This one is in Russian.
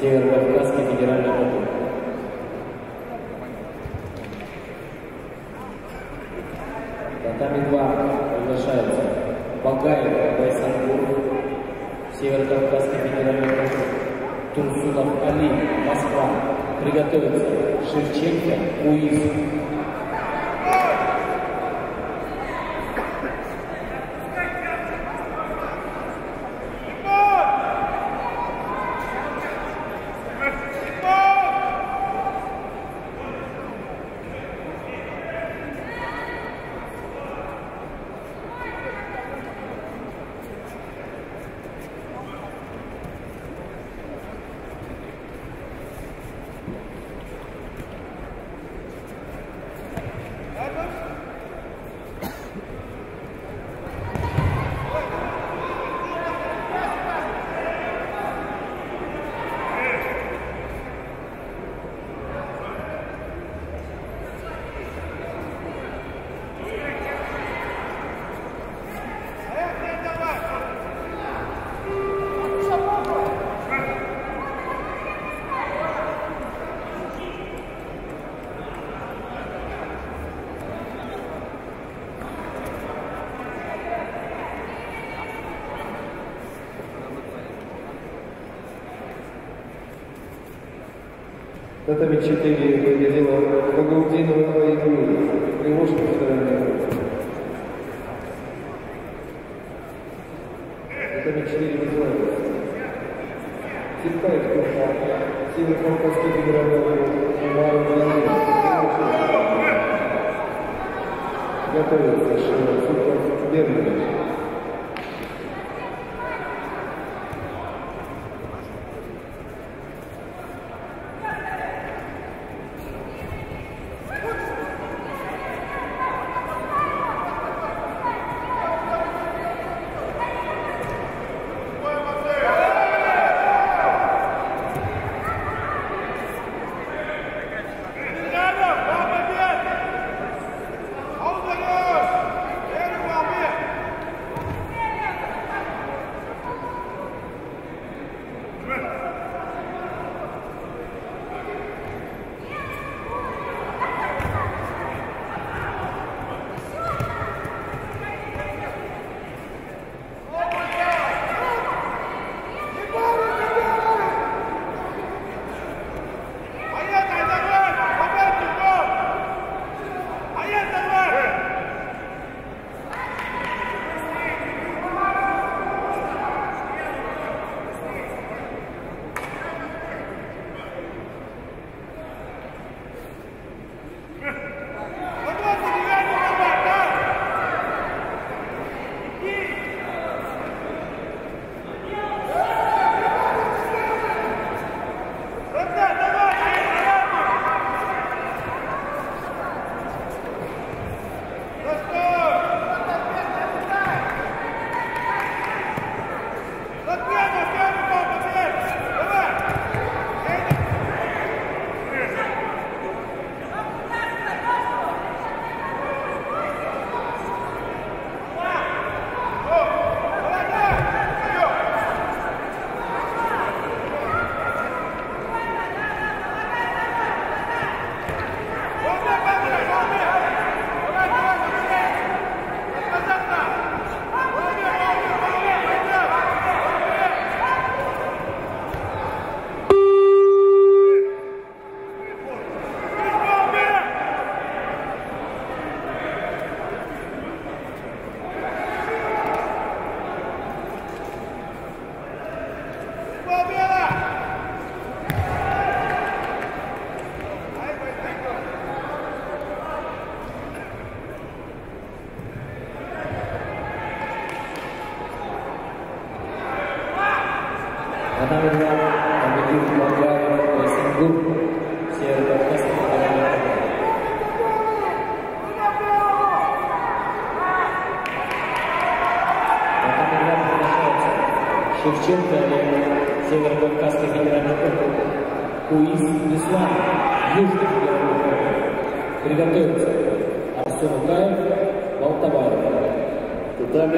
Северо-Кавказский федеральный округ. Татами 2 приглашается Багаев Байсангур, Северо-Кавказский федеральный округ. Турсунов Али, Москва. Приготовиться. Шевченко, Уиз. Татами 4 победила Багаудинова Игуль, Приволжский федеральный округ. Татами 4 Николаевец. Типкаев Курфа, Северо-Кавказский федеральный округ, Умаров Леонид, Готовится Шилов Берманович. Она победил федеральный округ. Татами 2 приглашается Шевченко Олег, Северо-Кавказский федеральный округ. Куиз Ислам, Южный федеральный округ. Приготовиться. Арсен Угаев, Балтабаев. Татами